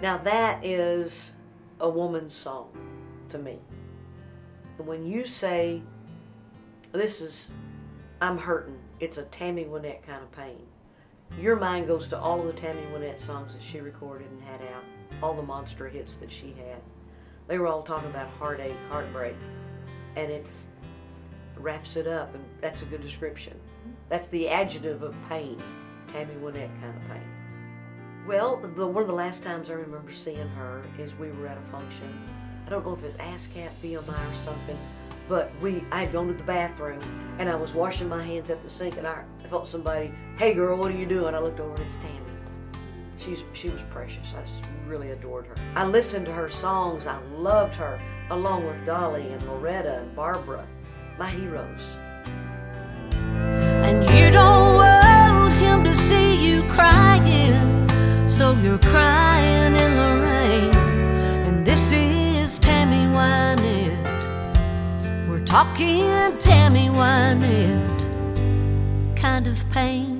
Now that is a woman's song to me. When you say, this is, I'm hurting, it's a Tammy Wynette kind of pain. Your mind goes to all of the Tammy Wynette songs that she recorded and had out, all the monster hits that she had. They were all talking about heartache, heartbreak, and it's wraps it up, and that's a good description. That's the adjective of pain, Tammy Wynette kind of pain. Well, the, one of the last times I remember seeing her is we were at a function. I don't know if it was ASCAP, BMI, or something, but we I had gone to the bathroom and I was washing my hands at the sink and I felt somebody, hey girl, what are you doing? I looked over and it's Tammy. She's she was precious. I just really adored her. I listened to her songs. I loved her, along with Dolly and Loretta and Barbara, my heroes. So you're crying in the rain. And this is Tammy Wynette. We're talking Tammy Wynette, kind of pain.